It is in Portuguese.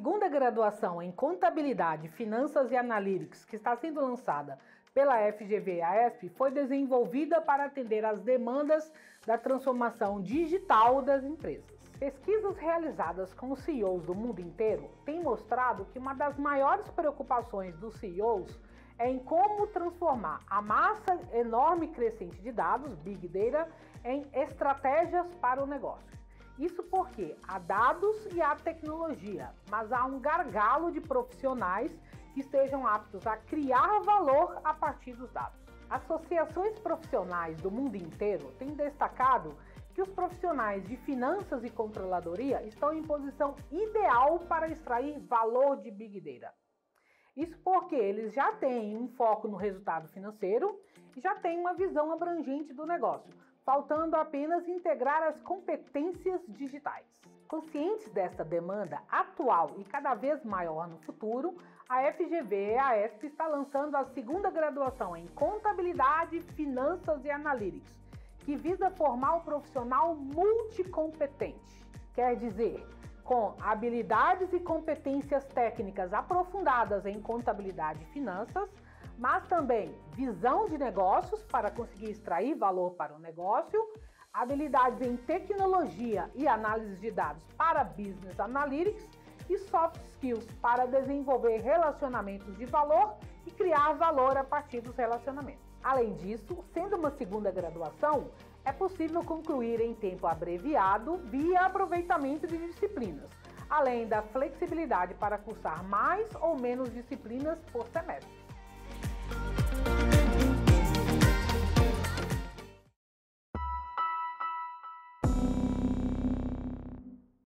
graduação em Contabilidade, Finanças e Analytics, que está sendo lançada pela FGV e a ESP, foi desenvolvida para atender às demandas da transformação digital das empresas. Pesquisas realizadas com CEOs do mundo inteiro têm mostrado que uma das maiores preocupações dos CEOs é em como transformar a massa enorme crescente de dados, Big Data, em estratégias para o negócio. Isso porque há dados e há tecnologia, mas há um gargalo de profissionais que estejam aptos a criar valor a partir dos dados. Associações profissionais do mundo inteiro têm destacado que os profissionais de finanças e controladoria estão em posição ideal para extrair valor de Big Data. Isso porque eles já têm um foco no resultado financeiro e já têm uma visão abrangente do negócio, faltando apenas integrar as competências digitais. Conscientes dessa demanda atual e cada vez maior no futuro, a FGV e a ESP está lançando a segunda graduação em Contabilidade, Finanças e Analytics, que visa formar um profissional multicompetente. Quer dizer, com habilidades e competências técnicas aprofundadas em contabilidade e finanças, mas também visão de negócios para conseguir extrair valor para o negócio, habilidades em tecnologia e análise de dados para business analytics e soft skills para desenvolver relacionamentos de valor e criar valor a partir dos relacionamentos. Além disso, sendo uma segunda graduação, é possível concluir em tempo abreviado via aproveitamento de disciplinas, além da flexibilidade para cursar mais ou menos disciplinas por semestre.